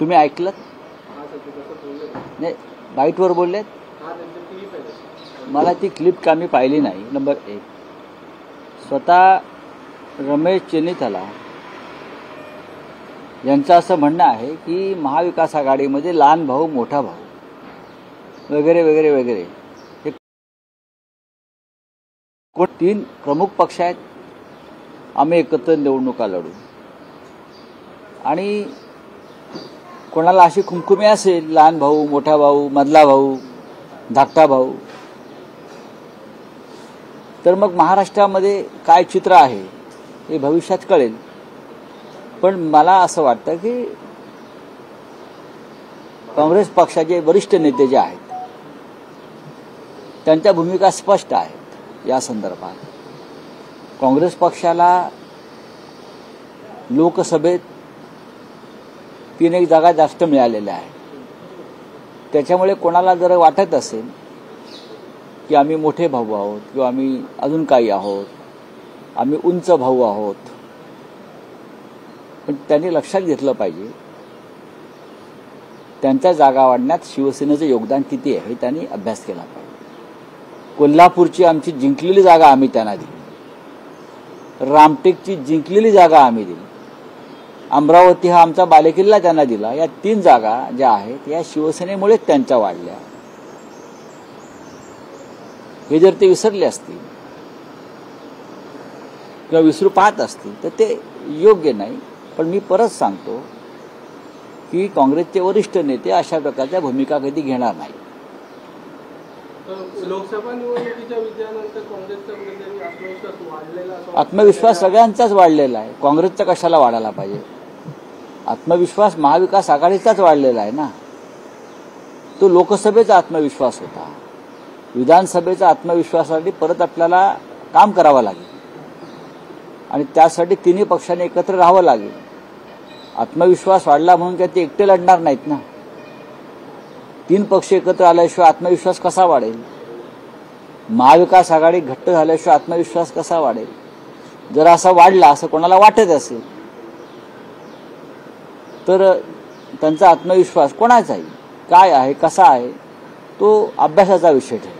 तुम्ही ऐकलं नाही बाईटवर बोललेत? मला ती क्लिप का मी पाहिली नाही. नंबर एक. स्वतः रमेश चेनिथला यांचं असं म्हणणं आहे की महाविकास आघाडीमध्ये लहान भाऊ मोठा भाऊ वगैरे वगैरे वगैरे. हे कोण? तीन प्रमुख पक्ष आहेत. आम्ही एकत्र निवडणुका लढू. आणि कोणाला अशी खुमखुमी असेल लहान भाऊ मोठा भाऊ मधला भाऊ धाकटा भाऊ. तर मग महाराष्ट्रामध्ये काय चित्र आहे हे भविष्यात कळेल. पण मला असं वाटतं की काँग्रेस पक्षाचे वरिष्ठ नेते जे आहेत त्यांच्या भूमिका स्पष्ट आहेत या संदर्भात. काँग्रेस पक्षाला लोकसभेत तीन एक जागा जास्त मिळालेल्या आहेत. त्याच्यामुळे कोणाला जर वाटत असेल की आम्ही मोठे भाऊ आहोत किंवा आम्ही अजून काही आहोत आम्ही उंच भाऊ आहोत पण त्यांनी लक्षात घेतलं पाहिजे त्यांच्या जागा वाढण्यात शिवसेनेचं योगदान किती आहे हे त्यांनी अभ्यास केला पाहिजे. कोल्हापूरची आमची जिंकलेली जागा आम्ही त्यांना दिली. रामटेकची जिंकलेली जागा आम्ही दिली. अमरावती हा आमचा बालेकिल्ला त्यांना दिला. या तीन जागा ज्या आहेत या शिवसेनेमुळेच त्यांच्या वाढल्या. हे जर ते विसरले असतील किंवा विसरू पाहत असतील तर ते योग्य नाही. पण मी परत सांगतो की काँग्रेसचे वरिष्ठ नेते अशा प्रकारच्या भूमिका कधी घेणार नाही. लोकसभा निवडणुकीच्या विजयानंतर काँग्रेसचा आत्मविश्वास सगळ्यांचाच वाढलेला आहे. काँग्रेसचा कशाला वाढायला पाहिजे? आत्मविश्वास महाविकास आघाडीचाच वाढलेला आहे ना. तो लोकसभेचा आत्मविश्वास होता. विधानसभेचा आत्मविश्वासासाठी परत आपल्याला काम करावं लागेल. आणि त्यासाठी तिन्ही पक्षांनी एकत्र राहावं लागेल. आत्मविश्वास वाढला म्हणून काय ते एकटे लढणार नाहीत ना. तीन पक्ष एकत्र आल्याशिवाय आत्मविश्वास कसा वाढेल? महाविकास आघाडी घट्ट झाल्याशिवाय आत्मविश्वास कसा वाढेल? जर असा वाढला असं कोणाला वाटत असेल तर त्यांचा आत्मविश्वास कोणाचा आहे काय आहे कसा आहे तो अभ्यासाचा विषय ठरेल.